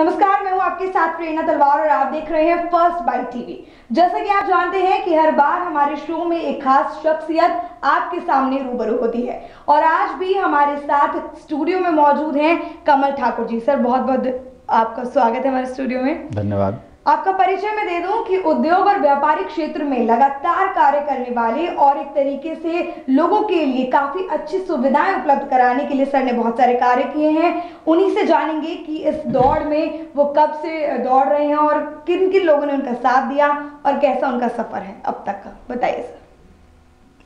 नमस्कार, मैं हूँ आपके साथ प्रेरणा तलवार और आप देख रहे हैं फ़र्स्ट बाइट टीवी जैसा कि आप जानते हैं कि हर बार हमारे शो में एक खास शख्सियत आपके सामने रूबरू होती है। और आज भी हमारे साथ स्टूडियो में मौजूद हैं कमल ठाकुर जी। सर बहुत बहुत आपका स्वागत है हमारे स्टूडियो में। धन्यवाद। आपका परिचय में दे दूँ कि उद्योग और व्यापारिक क्षेत्र में लगातार कार्य करने वाले और एक तरीके से लोगों के लिए काफ़ी अच्छी सुविधाएँ उपलब्ध कराने के लिए सर ने बहुत सारे कार्य किए हैं। उन्हीं से जानेंगे कि इस दौड़ में वो कब से दौड़ रहे हैं और किन किन लोगों ने उनका साथ दिया और कैसा उनका सफ़र है। अब तक का बताइए, सर।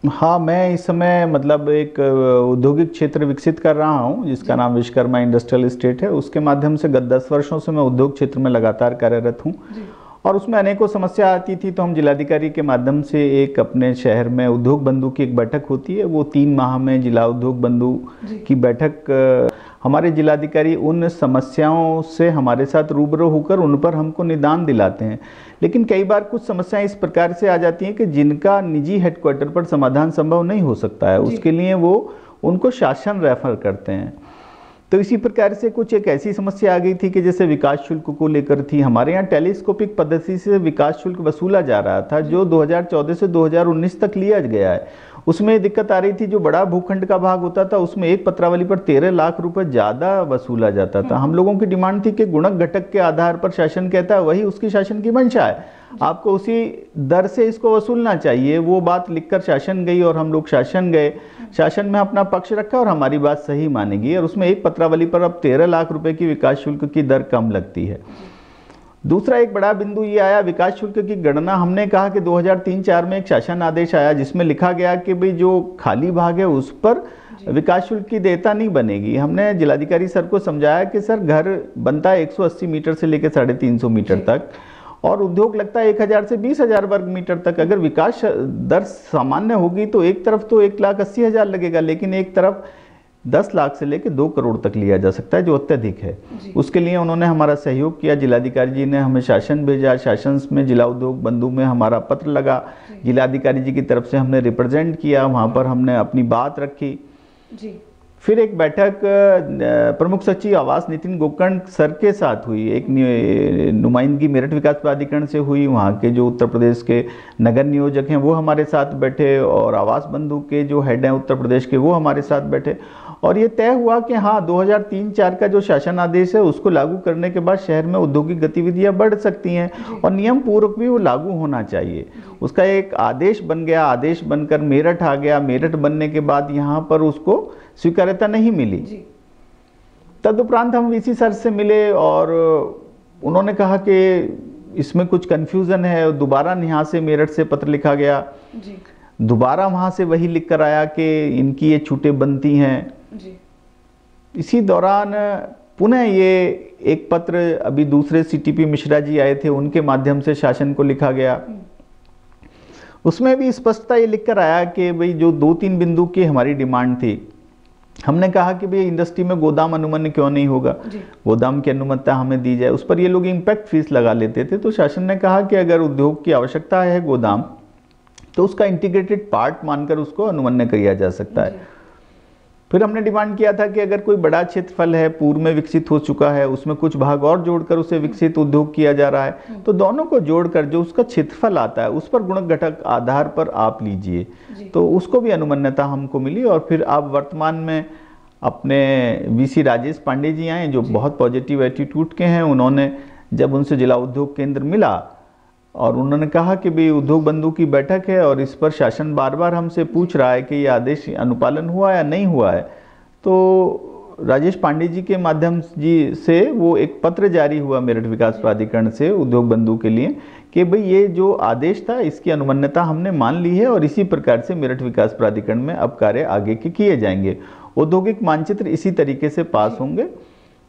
हाँ मैं इस समय मतलब एक औद्योगिक क्षेत्र विकसित कर रहा हूँ जिसका नाम विश्वकर्मा इंडस्ट्रियल इस्टेट है। उसके माध्यम से गत दस वर्षों से मैं उद्योग क्षेत्र में लगातार कार्यरत हूँ। और उसमें अनेकों समस्या आती थी तो हम जिलाधिकारी के माध्यम से एक अपने शहर में उद्योग बंधु की एक बैठक होती है। वो तीन माह में जिला उद्योग बंधु की बैठक हमारे जिलाधिकारी उन समस्याओं से हमारे साथ रूबरू होकर उन पर हमको निदान दिलाते हैं। लेकिन कई बार कुछ समस्याएँ इस प्रकार से आ जाती हैं कि जिनका निजी हेडक्वार्टर पर समाधान संभव नहीं हो सकता है। उसके लिए वो उनको शासन रेफर करते हैं। तो इसी प्रकार से कुछ एक ऐसी समस्या आ गई थी कि जैसे विकास शुल्क को लेकर थी। हमारे यहाँ टेलीस्कोपिक पद्धति से विकास शुल्क वसूला जा रहा था जो 2014 से 2019 तक लिया गया है। उसमें दिक्कत आ रही थी, जो बड़ा भूखंड का भाग होता था, उसमें एक पत्रावली पर तेरह लाख रुपए ज़्यादा वसूला जाता था। हम लोगों की डिमांड थी कि गुणक घटक के आधार पर शासन कहता है, वही उसकी शासन की मंशा है। आपको उसी दर से इसको वसूलना चाहिए। वो बात लिखकर शासन गई और हम लोग शासन गए। शासन में अपना पक्ष रखा और हमारी बात सही मानेगी। और उसमें एक पत्रावली पर अब तेरह लाख रुपए की विकास शुल्क की दर कम लगती है। दूसरा एक बड़ा बिंदु ये आया विकास शुल्क की गणना। हमने कहा कि 2003-4 में एक शासन आदेश आया जिसमें लिखा गया कि भाई जो खाली भाग है उस पर विकास शुल्क की देयता नहीं बनेगी। हमने जिलाधिकारी सर को समझाया कि सर घर बनता है 180 मीटर से लेकर साढ़े तीन मीटर तक और उद्योग लगता है एक हज़ार से बीस हज़ार वर्ग मीटर तक। अगर विकास दर सामान्य होगी तो एक तरफ़ तो एक लाख अस्सी हज़ार लगेगा लेकिन एक तरफ़ दस लाख से लेकर दो करोड़ तक लिया जा सकता है जो अत्यधिक है। उसके लिए उन्होंने हमारा सहयोग किया जिलाधिकारी जी ने हमें शासन भेजा शासन में जिला उद्योग बंधु में हमारा पत्र लगा। जिलाधिकारी जी की तरफ़ से हमने रिप्रेजेंट किया वहाँ पर हमने अपनी बात रखी। जी। फिर एक बैठक प्रमुख सचिव आवास नितिन गोकर्ण सर के साथ हुई। एक नुमाइंदगी मेरठ विकास प्राधिकरण से हुई वहाँ के जो उत्तर प्रदेश के नगर नियोजक हैं वो हमारे साथ बैठे और आवास बंधु के जो हेड हैं उत्तर प्रदेश के वो हमारे साथ बैठे। और ये तय हुआ कि हाँ 2003-4 का जो शासन आदेश है उसको लागू करने के बाद शहर में औद्योगिक गतिविधियाँ बढ़ सकती हैं और नियम पूर्वक भी वो लागू होना चाहिए। उसका एक आदेश बन गया। आदेश बनकर मेरठ आ गया। मेरठ बनने के बाद यहाँ पर उसको स्वीकार्यता नहीं मिली। तदुपरांत हम वीसी सर से मिले और उन्होंने कहा कि इसमें कुछ कन्फ्यूज़न है दोबारा यहाँ से मेरठ से पत्र लिखा गया। दोबारा वहाँ से वही लिख कर आया कि इनकी ये छूटें बनती हैं। इसी दौरान पुनः ये एक पत्र अभी दूसरे सीटीपी मिश्रा जी आए थे उनके माध्यम से शासन को लिखा गया। हम्म। उसमें भी स्पष्टता ये लिखकर आया कि भाई जो दो तीन बिंदु की हमारी डिमांड थी हमने कहा कि भाई इंडस्ट्री में गोदाम अनुमन्य क्यों नहीं होगा? गोदाम की अनुमतता हमें दी जाए उस पर ये लोग इम्पैक्ट फ़ीस लगा लेते थे तो शासन ने कहा कि अगर उद्योग की आवश्यकता है गोदाम तो उसका इंटीग्रेटेड पार्ट मानकर उसको अनुमन्य किया जा सकता है। फिर हमने डिमांड किया था कि अगर कोई बड़ा क्षेत्रफल है पूर्व में विकसित हो चुका है उसमें कुछ भाग और जोड़कर उसे विकसित उद्योग किया जा रहा है तो दोनों को जोड़कर जो उसका क्षेत्रफल आता है उस पर गुणक घटक आधार पर आप लीजिए। तो उसको भी अनुमन्यता हमको मिली और फिर आप वर्तमान में अपने वीसी राजेश पांडे जी आए जो। बहुत पॉजिटिव एटीट्यूड के हैं। उन्होंने जब उनसे जिला उद्योग केंद्र मिला और उन्होंने कहा कि भाई उद्योग बंधु की बैठक है और इस पर शासन बार बार हमसे पूछ रहा है कि ये आदेश अनुपालन हुआ या नहीं हुआ है। तो राजेश पांडे जी के माध्यम जी से वो एक पत्र जारी हुआ मेरठ विकास प्राधिकरण से उद्योग बंधु के लिए कि भाई ये जो आदेश था, इसकी अनुमन्यता हमने मान ली है और इसी प्रकार से मेरठ विकास प्राधिकरण में अब कार्य आगे के किए जाएँगे। औद्योगिक मानचित्र इसी तरीके से पास होंगे।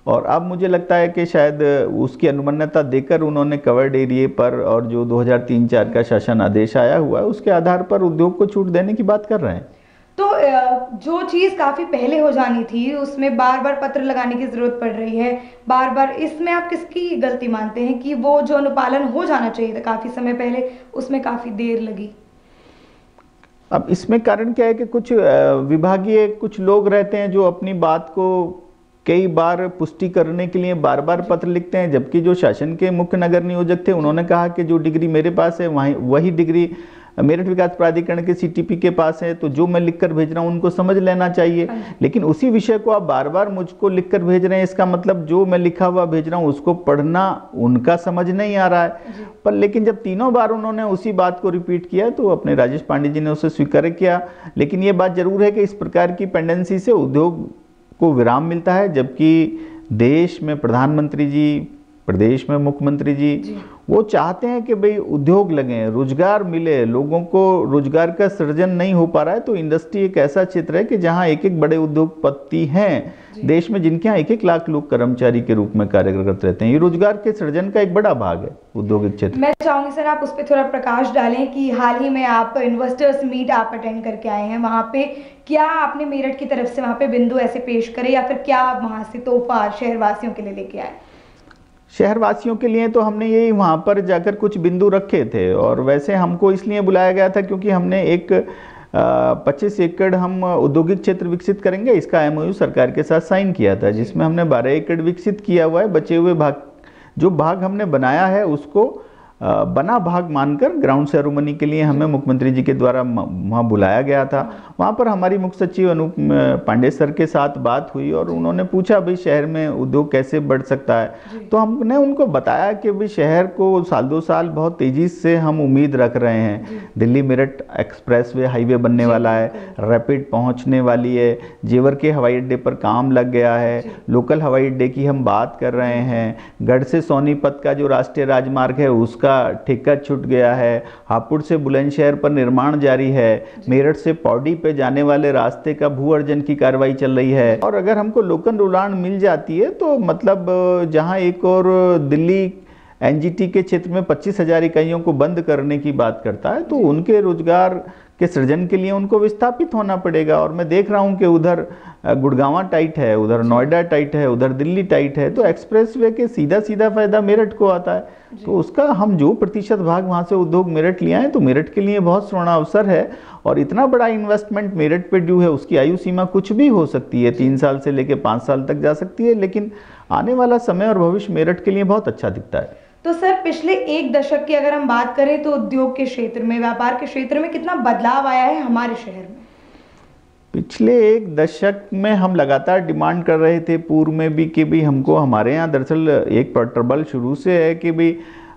और अब मुझे लगता है कि शायद उसकी अनुमन्यता देकर उन्होंने कवर्ड एरिए पर और जो 2003-4 का शासन आदेश आया हुआ है उसके आधार पर उद्योग को छूट देने की बात कर रहे हैं। तो जो चीज़ काफ़ी पहले हो जानी थी उसमें बार बार पत्र लगाने की ज़रूरत पड़ रही है। बार बार इसमें आप किसकी गलती मानते हैं कि वो जो अनुपालन हो जाना चाहिए था काफ़ी समय पहले उसमें काफ़ी देर लगी? अब इसमें कारण क्या है कि कुछ विभागीय कुछ लोग रहते हैं जो अपनी बात को कई बार पुष्टि करने के लिए बार बार पत्र लिखते हैं जबकि जो शासन के मुख्य नगर नियोजक थे उन्होंने कहा कि जो डिग्री मेरे पास है वही वही डिग्री मेरठ विकास प्राधिकरण के सीटीपी के पास है तो जो मैं लिखकर भेज रहा हूँ उनको समझ लेना चाहिए। लेकिन उसी विषय को आप बार बार मुझको लिखकर भेज रहे हैं इसका मतलब जो मैं लिखा हुआ भेज रहा हूँ उसको पढ़ना उनका समझ नहीं आ रहा है। पर लेकिन जब तीनों बार उन्होंने उसी बात को रिपीट किया तो अपने राजेश पांडे जी ने उसे स्वीकार किया। लेकिन ये बात ज़रूर है कि इस प्रकार की पेंडेंसी से उद्योग को विराम मिलता है जबकि देश में प्रधानमंत्री जी प्रदेश में मुख्यमंत्री जी, जी। वो चाहते हैं कि भाई उद्योग लगे रोज़गार मिले लोगों को रोज़गार का सृजन नहीं हो पा रहा है तो इंडस्ट्री एक ऐसा क्षेत्र है कि जहाँ एक एक बड़े उद्योगपति हैं। देश में जिनके यहाँ एक एक लाख लोग कर्मचारी के रूप में कार्यरत रहते हैं ये रोज़गार के सृजन का एक बड़ा भाग है औद्योगिक क्षेत्र। मैं चाहूँगी सर आप उस पर थोड़ा प्रकाश डालें कि हाल ही में आप इन्वेस्टर्स मीट आप अटेंड करके आए हैं वहाँ पे क्या आपने मेरठ की तरफ़ से वहाँ पे बिंदु ऐसे पेश करे या फिर क्या वहाँ से तोहफा शहरवासियों के लिए लेके आए? शहरवासियों के लिए तो हमने यही वहाँ पर जाकर कुछ बिंदु रखे थे और वैसे हमको इसलिए बुलाया गया था क्योंकि हमने एक पच्चीस एकड़ हम औद्योगिक क्षेत्र विकसित करेंगे, इसका एमओयू सरकार के साथ साइन किया था, जिसमें हमने बारह एकड़ विकसित किया हुआ है, बचे हुए भाग, जो भाग हमने बनाया है, उसको बना भाग मानकर ग्राउंड सेरोमनी के लिए हमें मुख्यमंत्री जी के द्वारा वहाँ बुलाया गया था। वहाँ पर हमारी मुख्य सचिव अनूप पांडे सर के साथ बात हुई और उन्होंने पूछा भाई शहर में उद्योग कैसे बढ़ सकता है? तो हमने उनको बताया कि भाई शहर को साल दो साल बहुत तेज़ी से हम उम्मीद रख रहे हैं। Delhi Meerut expressway highway बनने वाला है रैपिड पहुँचने वाली है जेवर के हवाई अड्डे पर काम लग गया है लोकल हवाई अड्डे की हम बात कर रहे हैं। गढ़ से सोनीपत का जो राष्ट्रीय राजमार्ग है उसका का ठेका छूट गया है। हापुड़ से बुलंदशहर पर निर्माण जारी है। मेरठ से पौडी पे जाने वाले रास्ते का भू अर्जन की कार्रवाई चल रही है। और अगर हमको लोकन उड़ान मिल जाती है तो मतलब जहाँ एक और दिल्ली एनजीटी के क्षेत्र में पच्चीस हज़ार इकाइयों को बंद करने की बात करता है तो उनके रोज़गार के सृजन के लिए उनको विस्थापित होना पड़ेगा? और मैं देख रहा हूँ कि उधर गुड़गावा टाइट है उधर नोएडा टाइट है उधर दिल्ली टाइट है तो एक्सप्रेसवे के सीधा सीधा फ़ायदा मेरठ को आता है। तो उसका हम जो प्रतिशत भाग वहाँ से उद्योग मेरठ लिया है तो मेरठ के लिए बहुत स्वर्ण अवसर है। और इतना बड़ा इन्वेस्टमेंट मेरठ पे ड्यू है उसकी आयु सीमा कुछ भी हो सकती है तीन साल से लेकर पाँच साल तक जा सकती है लेकिन आने वाला समय और भविष्य मेरठ के लिए बहुत अच्छा दिखता है। तो सर, पिछले एक दशक की अगर हम बात करें तो उद्योग के क्षेत्र में, व्यापार के क्षेत्र में कितना बदलाव आया है हमारे शहर में? पिछले एक दशक में हम लगातार डिमांड कर रहे थे पूर्व में भी कि भी हमको हमारे यहाँ दरअसल एक प्रबल शुरू से है कि भी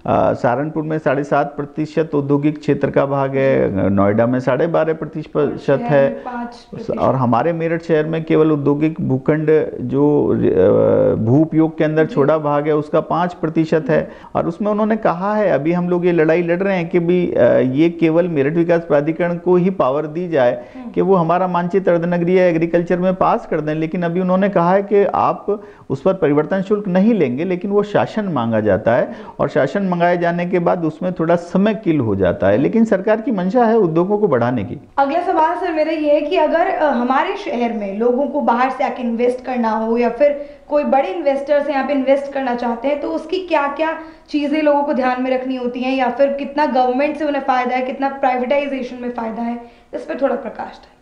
सहारनपुर में साढ़े सात प्रतिशत औद्योगिक क्षेत्र का भाग है नोएडा में साढ़े बारह प्रतिशत है। और हमारे मेरठ शहर में केवल औद्योगिक भूखंड जो भू उपयोग के अंदर छोड़ा भाग है उसका पाँच प्रतिशत है। और उसमें उन्होंने कहा है अभी हम लोग ये लड़ाई लड़ रहे हैं कि भी ये केवल मेरठ विकास प्राधिकरण को ही पावर दी जाए हम्म। कि वो हमारा मानचित्र अर्धनगरीय एग्रीकल्चर में पास कर दें, लेकिन अभी उन्होंने कहा है कि आप उस पर परिवर्तन शुल्क नहीं लेंगे, लेकिन वो शासन मांगा जाता है और शासन मंगाए जाने के बाद उसमें थोड़ा समय किल हो जाता है। लेकिन सरकार की मंशा है उद्योगों को बढ़ाने की। अगला सवाल, सर, मेरा ये है कि अगर हमारे शहर में लोगों को बाहर से आके इन्वेस्ट करना हो या फिर कोई बड़े इन्वेस्टर्स यहाँ पे इन्वेस्ट करना चाहते हैं तो उसकी क्या क्या चीज़ें लोगों को ध्यान में रखनी होती हैं या फिर कितना गवर्नमेंट से उन्हें फ़ायदा है कितना प्राइवेटाइजेशन में फ़ायदा है इस पर थोड़ा प्रकाश डालें।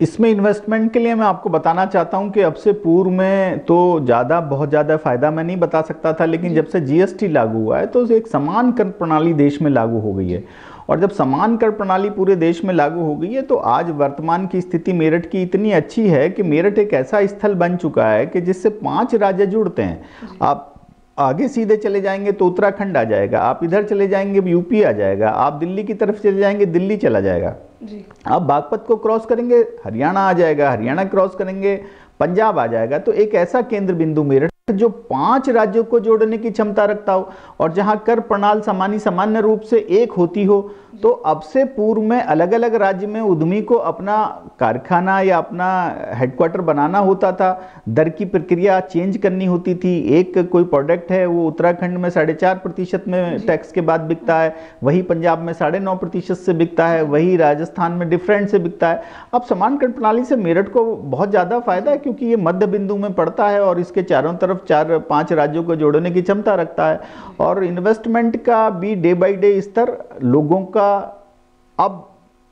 इसमें इन्वेस्टमेंट के लिए मैं आपको बताना चाहता हूँ कि अब से पूर्व में तो ज़्यादा बहुत ज़्यादा फ़ायदा मैं नहीं बता सकता था लेकिन जब से जीएसटी लागू हुआ है तो एक समान कर प्रणाली देश में लागू हो गई है। और जब समान कर प्रणाली पूरे देश में लागू हो गई है तो आज वर्तमान की स्थिति मेरठ की इतनी अच्छी है कि मेरठ एक ऐसा स्थल बन चुका है कि जिससे पाँच राज्य जुड़ते हैं। आप आगे सीधे चले जाएँगे तो उत्तराखंड आ जाएगा आप इधर चले जाएँगे यूपी आ जाएगा आप दिल्ली की तरफ़ चले जाएँगे दिल्ली चला जाएगा। जी। आप बागपत को क्रॉस करेंगे हरियाणा आ जाएगा हरियाणा क्रॉस करेंगे पंजाब आ जाएगा तो एक ऐसा केंद्र बिंदु मेरठ जो पाँच राज्यों को जोड़ने की क्षमता रखता हो और जहाँ कर प्रणाल सामान्य सामान्य रूप से एक होती हो तो अब से पूर्व में अलग अलग राज्य में उद्यमी को अपना कारखाना या अपना हेडक्वार्टर बनाना होता था। दर की प्रक्रिया चेंज करनी होती थी। एक कोई प्रोडक्ट है वो उत्तराखंड में साढ़े चार प्रतिशत में टैक्स के बाद बिकता है वही पंजाब में साढ़े नौ प्रतिशत से बिकता है वही राजस्थान में डिफरेंट से बिकता है। अब समान कर प्रणाली से मेरठ को बहुत ज़्यादा फ़ायदा है क्योंकि ये मध्य बिंदु में पड़ता है और इसके चारों तरफ़ चार पाँच राज्यों को जोड़ने की क्षमता रखता है। और इन्वेस्टमेंट का भी डे बाई डे स्तर लोगों का अब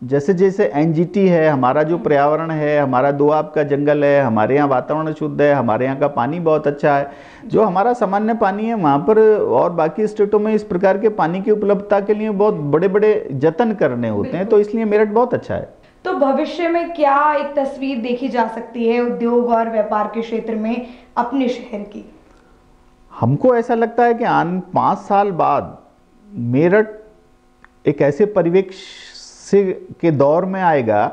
जैसे जैसे एनजीटी है हमारा जो पर्यावरण है हमारा दोआब का जंगल है हमारे यहाँ वातावरण शुद्ध है हमारे यहाँ का पानी बहुत अच्छा है जो हमारा सामान्य पानी है वहाँ पर और बाकी स्टेटों में इस प्रकार के पानी की उपलब्धता के लिए बहुत बड़े बड़े जतन करने होते हैं तो इसलिए मेरठ बहुत अच्छा है। तो भविष्य में क्या एक तस्वीर देखी जा सकती है उद्योग और व्यापार के क्षेत्र में अपने शहर की? हमको ऐसा लगता है कि आन पाँच साल बाद मेरठ एक ऐसे परिवेश से के दौर में आएगा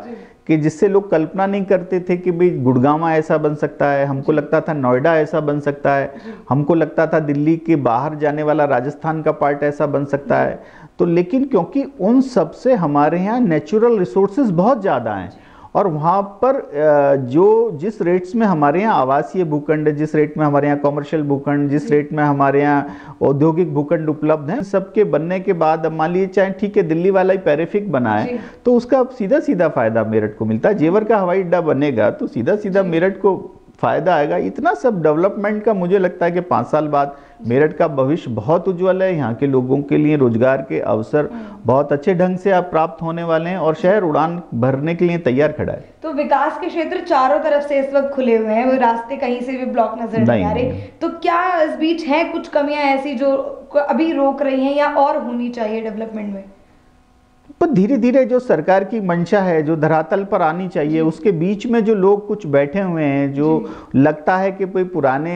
कि जिससे लोग कल्पना नहीं करते थे कि भाई गुड़गावा ऐसा बन सकता है हमको लगता था नोएडा ऐसा बन सकता है हमको लगता था दिल्ली के बाहर जाने वाला राजस्थान का पार्ट ऐसा बन सकता है। तो लेकिन क्योंकि उन सबसे हमारे यहाँ नेचुरल रिसोर्सेज बहुत ज़्यादा हैं और वहाँ पर जो जिस रेट्स में हमारे यहाँ आवासीय भूखंड जिस रेट में हमारे यहाँ कॉमर्शियल भूखंड जिस रेट में हमारे यहाँ औद्योगिक भूखंड उपलब्ध हैं सबके बनने के बाद अब मान लीजिए चाहे ठीक है दिल्ली वाला ही पैरिफिक बना है तो उसका सीधा सीधा फ़ायदा मेरठ को मिलता है। जेवर का हवाई अड्डा बनेगा तो सीधा सीधा मेरठ को फ़ायदा आएगा। इतना सब डेवलपमेंट का मुझे लगता है कि पाँच साल बाद मेरठ का भविष्य बहुत उज्जवल है। यहाँ के लोगों के लिए रोज़गार के अवसर बहुत अच्छे ढंग से आप प्राप्त होने वाले हैं और शहर उड़ान भरने के लिए तैयार खड़ा है। तो विकास के क्षेत्र चारों तरफ़ से इस वक्त खुले हुए हैं। वो रास्ते कहीं से भी ब्लॉक नज़र नहीं, नहीं आ रहे तो क्या इस बीच है कुछ कमियाँ ऐसी जो अभी रोक रही हैं या और होनी चाहिए डेवलपमेंट में? पर धीरे धीरे जो सरकार की मंशा है जो धरातल पर आनी चाहिए उसके बीच में जो लोग कुछ बैठे हुए हैं जो लगता है कि कोई पुराने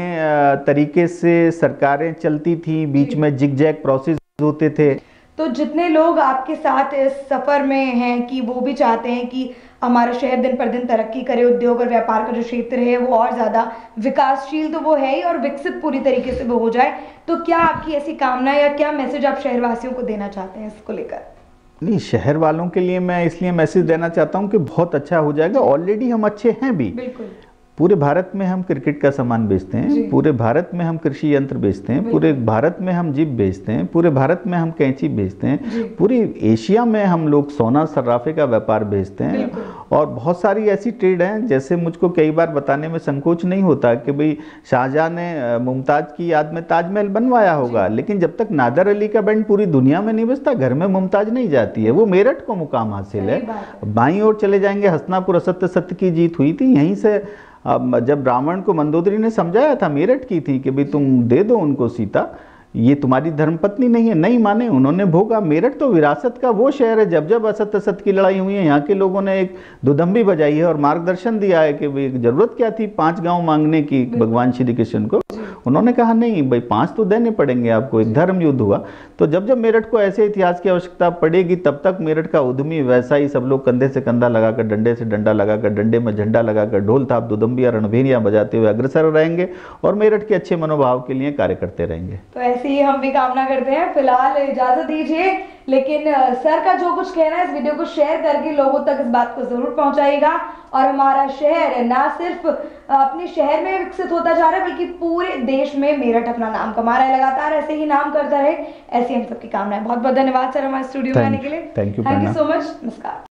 तरीके से सरकारें चलती थी बीच में जिग जैग प्रोसेस होते थे। तो जितने लोग आपके साथ इस सफ़र में हैं कि वो भी चाहते हैं कि हमारा शहर दिन पर दिन तरक्की करे उद्योग और व्यापार का जो क्षेत्र है वो और ज़्यादा विकासशील तो वो है ही और विकसित पूरी तरीके से वो हो जाए तो क्या आपकी ऐसी कामना या क्या मैसेज आप शहरवासियों को देना चाहते हैं इसको लेकर? नहीं, शहर वालों के लिए मैं इसलिए मैसेज देना चाहता हूँ कि बहुत अच्छा हो जाएगा। ऑलरेडी हम अच्छे हैं भी। पूरे भारत में हम क्रिकेट का सामान बेचते हैं पूरे भारत में हम कृषि यंत्र बेचते हैं पूरे भारत में हम जीप बेचते हैं पूरे भारत में हम कैंची बेचते हैं पूरी एशिया में हम लोग सोना सर्राफे का व्यापार बेचते हैं और बहुत सारी ऐसी ट्रेड हैं जैसे मुझको कई बार बताने में संकोच नहीं होता कि भाई शाहजहाँ ने मुमताज़ की याद में ताजमहल बनवाया होगा लेकिन जब तक नादर अली का बैंड पूरी दुनिया में नहीं बजता घर में मुमताज़ नहीं जाती है वो मेरठ को मुकाम हासिल है। बाई और चले जाएँगे हसनापुर असत्य सत्य की जीत हुई थी यहीं से अब जब ब्राह्मण को मंदोदरी ने समझाया था, मेरठ की थी कि भाई तुम दे दो उनको सीता ये तुम्हारी धर्मपत्नी नहीं है नहीं माने उन्होंने भोगा। मेरठ तो विरासत का वो शहर है जब जब असत असत की लड़ाई हुई है यहाँ के लोगों ने एक दुदम्बी बजाई है और मार्गदर्शन दिया है कि भाई ज़रूरत क्या थी पाँच गाँव मांगने की भगवान श्री कृष्ण को? उन्होंने कहा नहीं भाई पाँच तो देने पड़ेंगे आपको एक धर्म युद्ध हुआ। तो जब जब मेरठ को ऐसे इतिहास की आवश्यकता पड़ेगी तब तक मेरठ का उद्यमी वैसा ही सब लोग कंधे से कंधा लगाकर डंडे से डंडा लगाकर डंडे में झंडा लगाकर ढोल थाप दुदम्बिया रणभेरिया बजाते हुए अग्रसर रहेंगे और मेरठ के अच्छे मनोभाव के लिए कार्य करते रहेंगे। तो ऐसे ही हम भी कामना करते हैं। फ़िलहाल इजाज़त दीजिए लेकिन सर का जो कुछ कहना है इस वीडियो को शेयर करके लोगों तक इस बात को ज़रूर पहुंचाएगा और हमारा शहर ना सिर्फ़ अपने शहर में विकसित होता जा रहा है बल्कि पूरे देश में मेरठ अपना नाम कमा रहा है। लगातार ऐसे ही नाम करता रहे ऐसी हम सबकी कामना है बहुत बहुत धन्यवाद सर हमारे स्टूडियो में आने के लिए। थैंक यू सो मच नमस्कार।